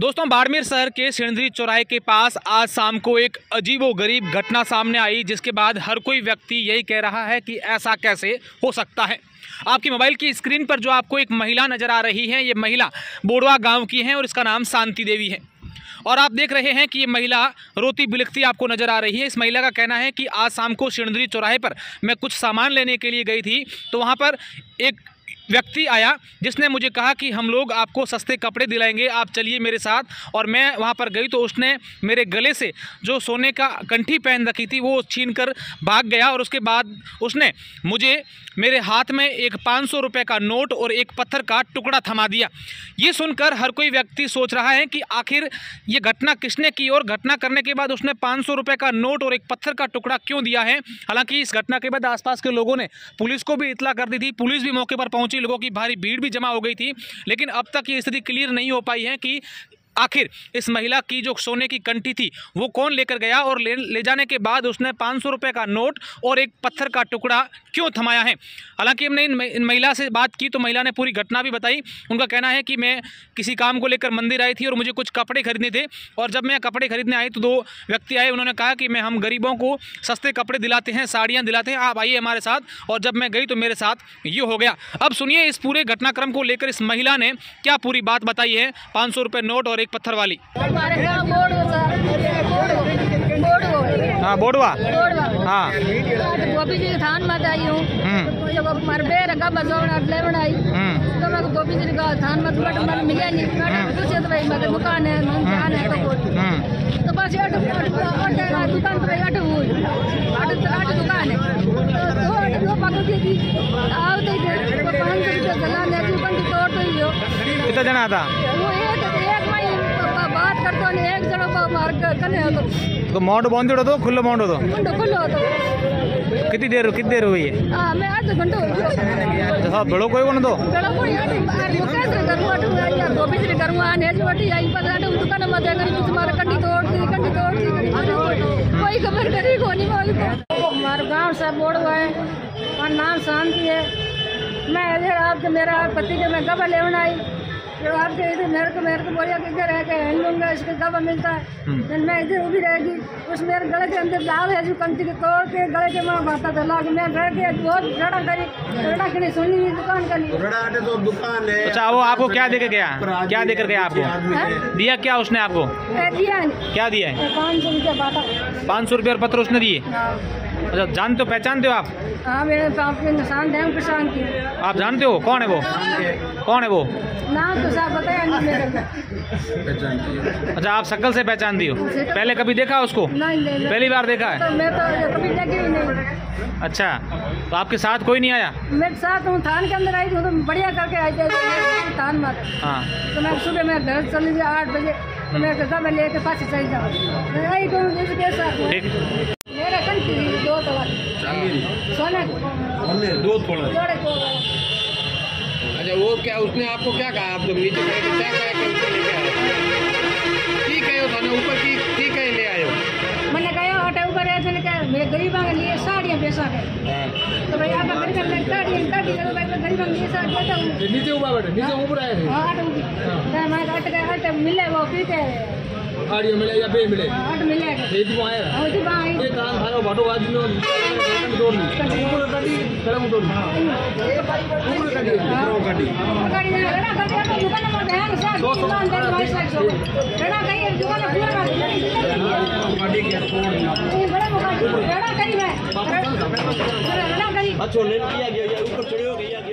दोस्तों, बाड़मेर शहर के सिणधरी चौराहे के पास आज शाम को एक अजीबो गरीब घटना सामने आई, जिसके बाद हर कोई व्यक्ति यही कह रहा है कि ऐसा कैसे हो सकता है। आपकी मोबाइल की स्क्रीन पर जो आपको एक महिला नज़र आ रही है, ये महिला बोड़वा गाँव की है और इसका नाम शांति देवी है। और आप देख रहे हैं कि ये महिला रोती बिलखती आपको नज़र आ रही है। इस महिला का कहना है कि आज शाम को सिणधरी चौराहे पर मैं कुछ सामान लेने के लिए गई थी तो वहाँ पर एक व्यक्ति आया जिसने मुझे कहा कि हम लोग आपको सस्ते कपड़े दिलाएँगे, आप चलिए मेरे साथ। और मैं वहाँ पर गई तो उसने मेरे गले से जो सोने का कंठी पहन रखी थी, वो छीन कर भाग गया और उसके बाद उसने मुझे मेरे हाथ में एक पाँच सौ रुपये का नोट और एक पत्थर का टुकड़ा थमा दिया। ये सुनकर हर कोई व्यक्ति सोच रहा है कि आखिर ये घटना किसने की और घटना करने के बाद उसने पाँच सौ रुपये का नोट और एक पत्थर का टुकड़ा क्यों दिया है? हालाँकि इस घटना के बाद आसपास के लोगों ने पुलिस को भी इतला कर दी थी। पुलिस भी मौके पर पहुँची। लोगों की भारी भीड़ भी जमा हो गई थी। लेकिन अब तक ये स्थिति क्लियर नहीं हो पाई है कि आखिर इस महिला की जो सोने की कंठी थी, वो कौन लेकर गया और ले ले जाने के बाद उसने पाँच सौ का नोट और एक पत्थर का टुकड़ा क्यों थमाया है? हालाँकि हमने इन महिला से बात की तो महिला ने पूरी घटना भी बताई। उनका कहना है कि मैं किसी काम को लेकर मंदिर आई थी और मुझे कुछ कपड़े खरीदने थे और जब मैं कपड़े खरीदने आई तो दो व्यक्ति आए, उन्होंने कहा कि मैं हम गरीबों को सस्ते कपड़े दिलाते हैं, साड़ियाँ दिलाते हैं, आप आइए हमारे साथ और जब मैं गई तो मेरे साथ ये हो गया। अब सुनिए इस पूरे घटनाक्रम को लेकर इस महिला ने क्या पूरी बात बताई है? पाँच सौ नोट और एक पत्थर वाली। हाँ बोडवा। हाँ। गोपी जी थान मत आई हूँ हम्म। मार बे रखा बजावन अटले बनाई हम्म। तो मैं गोपी जी का थान मत बट मन मिले नहीं मैं पूछे तो भाई मेरे दुकान है नॉन जान है तो हम्म। तो बस अट अट दुकान पर अट हुई अट अट दुकान है तो तो अट दो पकड़ के दी आओ तो तो पाँच सौ रुपये गला ले जी बंद तोड़ तो ही हो कितना जना था वो एक एक ने एक जणो मार कने हो तो तो मौंड बंद तो खुल्लो मौंड तो मुंडो तो कितनी देर कितनी देर हुई है हाँ मैं आधो घंटो हो गयो तो सब कोई कोन तो बेड़ा कोई आर मुके से करू आटे यार गोपी से करू आ ने जो आई पर आटे दुकान में दे करी कुछ मार कंडी तोड़ दी कंडी तोड़ दी दी कोई खबर करी कोनी वाली को हमारा गाँव से बोड़ हुआ है और नाम शांति है मैं इधर आपके मेरा पति के मैं गबा लेवन आई जो आपके इधर मेरे को मेरे को बोलिया कि इधर है कि हैंड लूँगा इसके गबा मिलता है? फिर मैं इधर उभी रहेगी। उस मेरे गले के अंदर लाल है जो कंती के तोड़ के गले के माँ भाता था लाग मैं डर के बहुत रड़ा करी रड़ा के नहीं सुनी हुई दुकान का नहीं रड़ाटे तो दुकान है। अच्छा वो आपको क्या देकर गया? क्या देकर गया आपको? दिया क्या उसने आपको? दिया क्या दिया है? पाँच सौ रुपया पाँच सौ रुपये पत्र उसने दिए? हाँ। अच्छा जानते हो पहचानते हो आप? हाँ मेरे पाप निशान किसान की आप जानते हो? कौन है वो? कौन है वो? नाम तो साहब बताया नहीं मेरे अच्छा आप शक्ल से पहचानती हो? पहले कभी देखा उसको? नहीं नहीं। पहली बार देखा है? तो मैं तो कभी देखी नहीं। अच्छा तो आपके साथ कोई नहीं आया? मेरे साथ हूँ थान के अंदर आई थी तो बढ़िया करके आई थी थान मत हाँ। तो मैं सुबह मैं घर चली गई आठ बजे। तो मैं मैं लेके पास चली जाऊँ। तो ठीक। मेरा दो तोला सोने हमने दो थोड़ा जोड़े को अच्छा वो क्या उसने आपको क्या कहा आप जब नीचे गए तो क्या कहा कि ऊपर लेके आए ठीक है थाने ऊपर की ठीक है ले आयो मैंने कहा ऑटो ऊपर है तो क्या मैं गरीबों के लिए साड़ियाँ बेचा है तो भाई आप गरीब में साड़ियाँ साड़ी तो भाई मैं गरीबों के लिए साड़ी देता हूँ नीचे ऊपर बैठे नीचे ऊपर आए थे हाँ ऑटो तो मैं ऑटो का ऑटो मिले वो पीते आड़ियो मिले या बे मिले? ऑटो मिलेगा ये तो तो वहाँ ये काम थानो भाटो बाजू में तोड़ ली। ऊपर कटी कलम तोड़ ली। ऊपर कटी ऊपर कटी गाड़ी। में लड़ा गाड़ी का दुकान में ध्यान से साहब लड़ा कहीं दुकान पूरा गाड़ी के तोड़ मुकाम लड़ा कहीं मैं लड़ा कहीं। अच्छा ले लिया गया ऊपर चढ़े हो गया गया